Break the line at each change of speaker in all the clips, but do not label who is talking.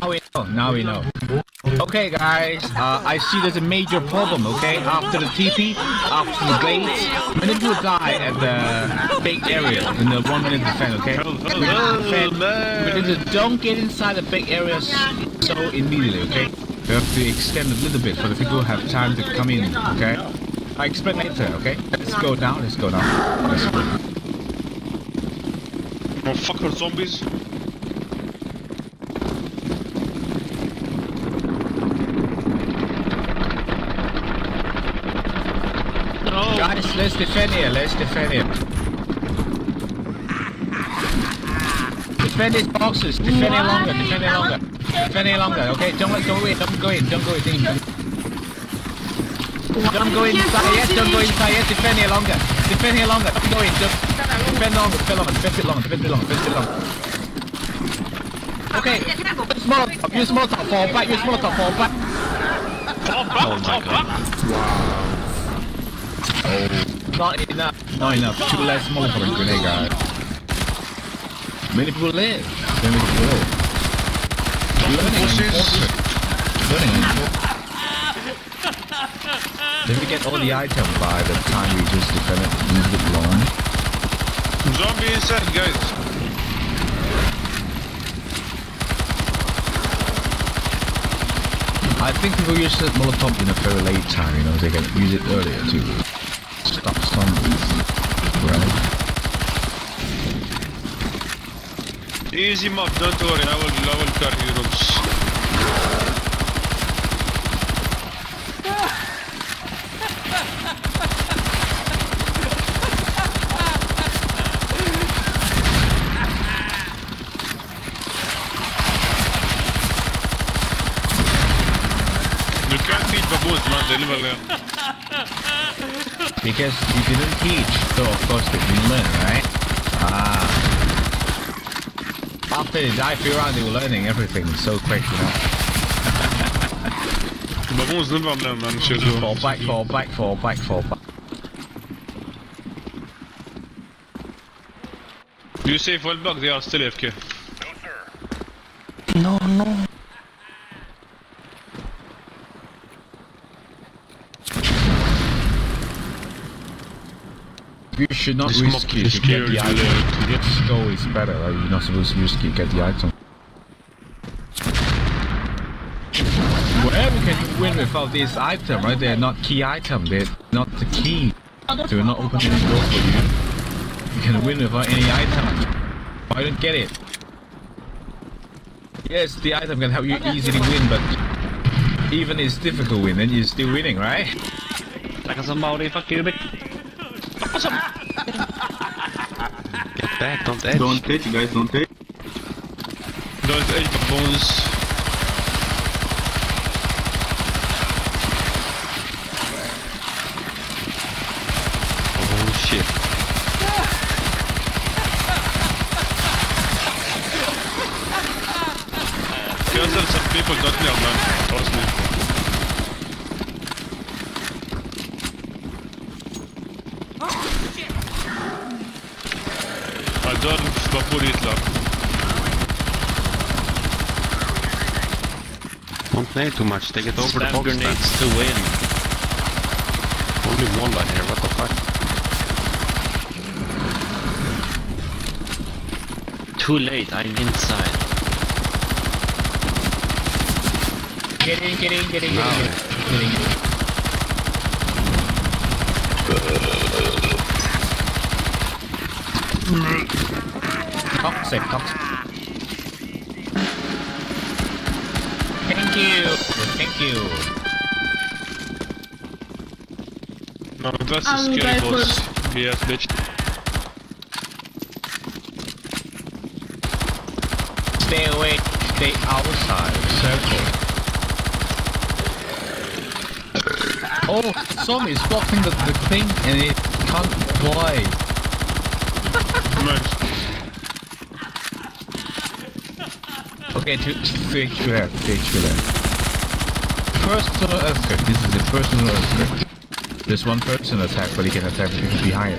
Now we know. Now we know. Okay, guys. Uh, I see there's a major problem. Okay, after the TP, after the blades, many people die at the big area in the one minute defense. Okay. We need to defend. We don't get inside the big areas so immediately. Okay. We have to extend a little bit for the people who have time to come in. Okay. I explain later. Okay. Let's go down. Let's go down. Let's go.
Oh, fucker zombies.
Guys, let's defend here. Let's defend here. Defend these boxes. Defend it longer. Defend it longer. Defend it longer. Okay, don't let go in. Don't go in. Don't go in. Don't go inside yet. Don't go inside yet. Defend here longer. Defend here longer. Don't go in. Just defend longer. Defend longer. Defend it longer. Defend it longer. Defend it longer. Okay. Use Molotov. Use Molotov. Fall back. Use Molotov. Fall back.
Fall back, fall back.
Not enough. Not enough. Too less Molotov and grenade, guys. Many people live. Many people live. Learning and enforcement. Learning and enforcement. Then we get all the items by the time we just defend it a little bit long.
Zombie inside, guys.
I think people use the Molotov in a very late time, you know, they can use it earlier to stop zombies. Right?
Easy mob, don't worry. I will, I will carry you rooms. You can't feed baboons, man. They live alone.
Because you didn't teach, so of course they didn't learn, right? Ah. After they die, few rounds they were learning everything so quick, you know.
Baboons live alone, man. Shit,
Fall back, fall back, fall back, fall back.
You say fall back, they are still AFK.
No, no.
You should not
This
risk
it
it
is
to get the item. To get the skull is better, right? You're not supposed to risk it, get the item. Wherever can win without this item, right? They're not key item, they're not the key. They will not open any door for you. You can win without any item. I don't get it. Yes, the item can help you easily win, but even it's difficult win, then you're still winning, right?
Like a somebody, fuck you, bitch. Get back, don't edge.
Don't touch, guys, don't touch.
Don't age baboons.
Oh shit.
Cancel some people don't know, man. Trust me. Adolf Babur Hitler.
Don't play too much, take it over the
Stab
box
grenades to win.
Only one line here, what the fuck?
Too late, I'm inside.
Get in, get in, get in, get in, get in. Get in, get in. Toxic, toxic. Thank you, thank you.
No, that's a
I'll
scary boss. Yes, bitch.
Stay away, stay outside, circle. Oh, zombie is blocking the, the thing and it can't fly.
Nice.
Okay, to switch to that, switch to that. Personal earthquake, this is the personal earthquake. There's one person attack, but he can attack people behind.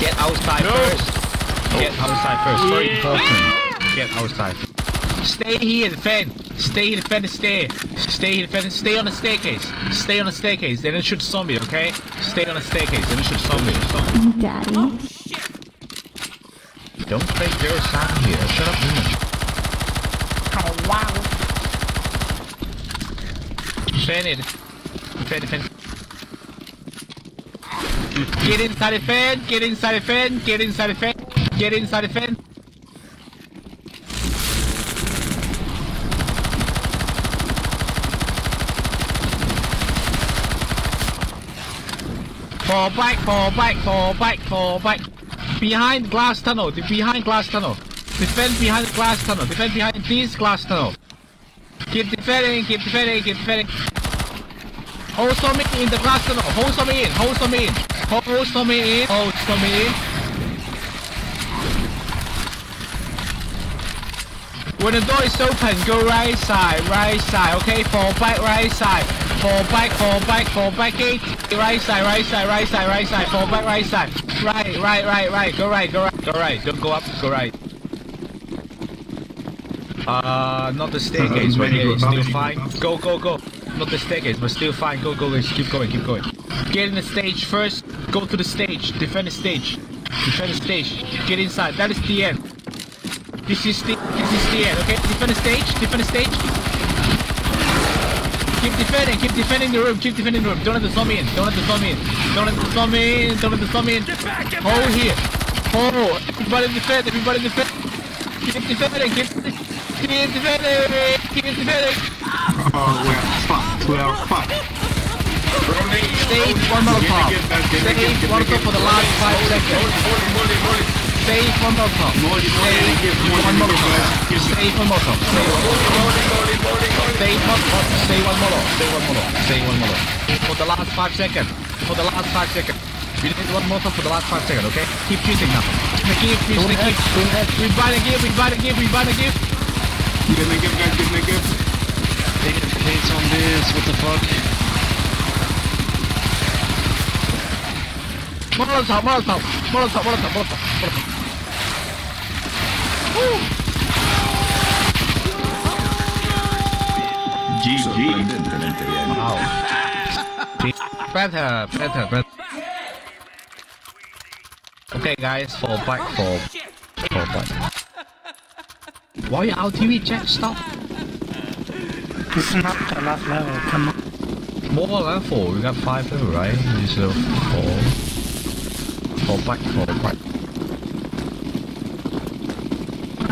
Get outside
No.
first. Get oh. outside first. Very important. Get outside. Stay here, defend. Stay here, defend, and stay. Stay here, defend, and stay on the staircase. Stay on the staircase. Then it should zombie, okay? Stay on the staircase. Then it should zombie. zombie.
Daddy.
Don't play your sound here. Shut up, woman. Defend it. Defend, defend. Get inside the fan, get inside the fan, get inside the fan, get inside the fan. Fall back, fall back, fall back, fall back. Behind glass tunnel, de- behind glass tunnel. Defend behind glass tunnel, defend behind this glass tunnel. Keep defending, keep defending, keep defending. Hold some in the glass tunnel, hold some in, hold some in. Hold some in, hold some in. When the door is open, go right side, right side, okay? Fall back, right side. Fall back, fall back, fall back, eight. Right side, right side, right side, right side. Fall back, right side. Right, right, right, right. Go right, go right, go right. Don't go up, go right. Uh, not the staircase, right here. It's still fine. Go, go, go. Not the staircase, but still fine. Go, go, go. Keep going, keep going. Get in the stage first. Go to the stage. Defend the stage. Defend the stage. Get inside. That is the end. This is the this is the end, okay? Defend the stage, defend the stage. Keep defending, keep defending the room, keep defending the room. Don't let the zombie in, don't let the zombie in. Don't let the zombie in, don't let the zombie in. Get back, get Hold here. Hold. Everybody defend, everybody defend. Keep defending, keep keep defending, keep defending.
Oh, we're fucked. We're fucked.
Save one Molotov. Save Molotov for the last five seconds. Save one Molotov. Save one Molotov. Save one Molotov. Save one Molotov. Save one Molotov. Save one Molotov. Save one Molotov. For the last five seconds. For the last five seconds. We need one Molotov for the last five seconds, okay? Keep choosing now. Keep choosing, keep. We buy the give, we buy the give, we buy the give.
Give me, give, guys, give me, give.
They get paid zombies, what the fuck?
Molotov, Molotov, Molotov, Molotov, Molotov, Molotov.
GG.
Wow. better, better, better. Okay, guys, fall back, fall, fall back. Why you out TV chat? Stop.
It's not the last level, come on.
More level. We got five level, right? So four. fall back, fall back.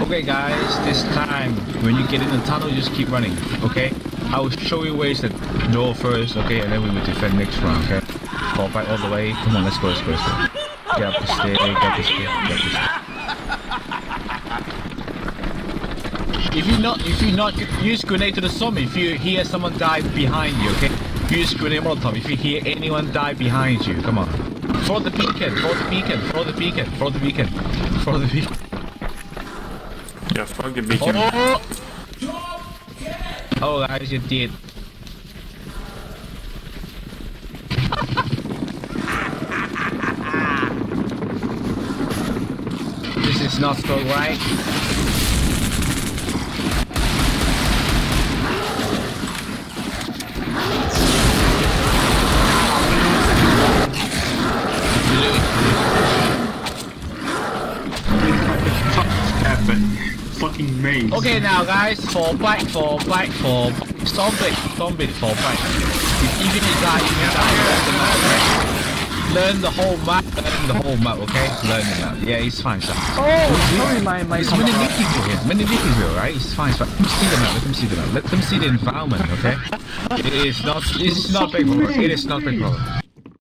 Okay, guys. This time, when you get in the tunnel, just keep running. Okay. I will show you ways that go first. Okay, and then we will defend next round. Okay. Fall back all the way. Come on, let's go, let's go, let's go. Get up the stair, get up the stair, get up the stair. If you not, if you not use grenade to the zombie, if you hear someone die behind you, okay, use grenade molotov. If you hear anyone die behind you, come on, throw the beacon, throw the beacon, throw the beacon, throw the beacon, throw the beacon.
Yeah, fuck the beacon.
Oh, oh, guys, you did. this is not so right. Okay, now guys, fall back, fall back, fall back. Zombie, zombie, fall back. Even if you die, you can die. Learn the okay? Learn the whole map, learn the whole map, okay? Learn the map. Yeah, it's fine, sir.
Oh, sorry, my, my
It's manipulative here, manipulative, right? It's fine, it's fine. Let them see the map, let them see the map. Let them see the environment, okay? It is not, it is not big problem. It is not big problem.